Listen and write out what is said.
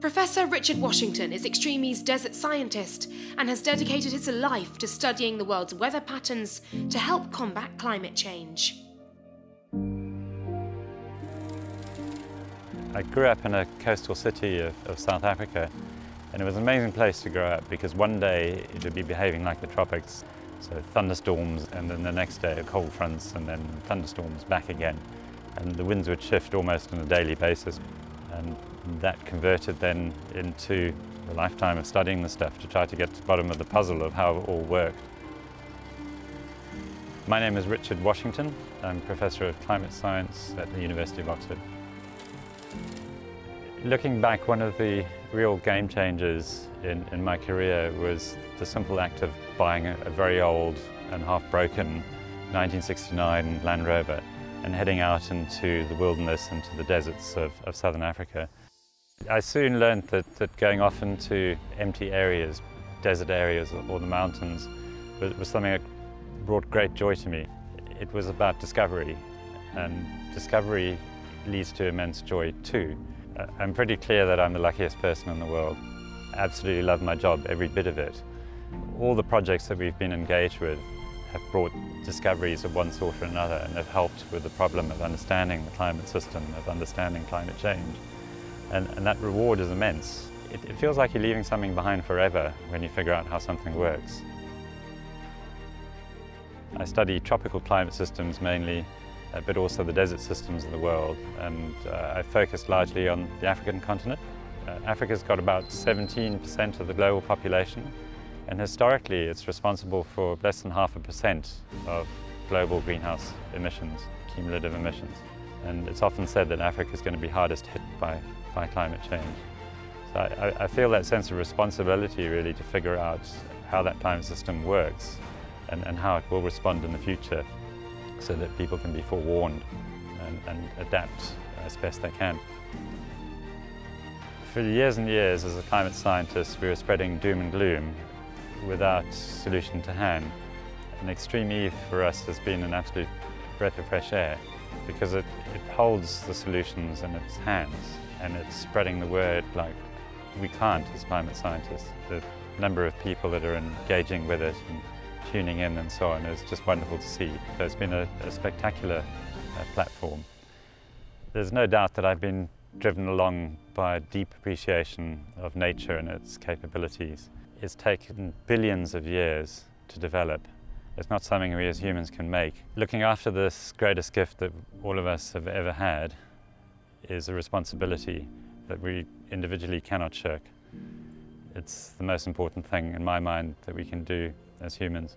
Professor Richard Washington is Extreme E's desert scientist and has dedicated his life to studying the world's weather patterns to help combat climate change. I grew up in a coastal city of, of, South Africa and it was an amazing place to grow up because one day it would be behaving like the tropics, so thunderstorms and then the next day cold fronts and then thunderstorms back again. And the winds would shift almost on a daily basis. And that converted then into a lifetime of studying the stuff to try to get to the bottom of the puzzle of how it all worked. My name is Richard Washington. I'm Professor of Climate Science at the University of Oxford. Looking back, one of the real game changers in, in my career was the simple act of buying a, a very old and half-broken 1969 Land Rover and heading out into the wilderness, and to the deserts of, of southern Africa. I soon learned that, that going off into empty areas, desert areas or the mountains, was, was something that brought great joy to me. It was about discovery, and discovery leads to immense joy too. I'm pretty clear that I'm the luckiest person in the world. I absolutely love my job, every bit of it. All the projects that we've been engaged with have brought discoveries of one sort or another and have helped with the problem of understanding the climate system, of understanding climate change. And, and that reward is immense. It, it feels like you're leaving something behind forever when you figure out how something works. I study tropical climate systems mainly, uh, but also the desert systems of the world. And uh, I focus largely on the African continent. Uh, Africa's got about 17% of the global population, and historically it's responsible for less than half a percent of global greenhouse emissions, cumulative emissions. And it's often said that Africa is going to be hardest hit by by climate change. So I, I, feel that sense of responsibility really to figure out how that climate system works and, and how it will respond in the future so that people can be forewarned and, and adapt as best they can. For years and years as a climate scientist we were spreading doom and gloom without solution to hand. An Extreme Eve for us has been an absolute breath of fresh air because it, it holds the solutions in its hands and it's spreading the word like we can't as climate scientists. The number of people that are engaging with it and tuning in and so on is just wonderful to see. So it's been a, a spectacular uh, platform. There's no doubt that I've been driven along by a deep appreciation of nature and its capabilities. It's taken billions of years to develop. It's not something we as humans can make. Looking after this greatest gift that all of us have ever had is a responsibility that we individually cannot shirk. It's the most important thing in my mind that we can do as humans.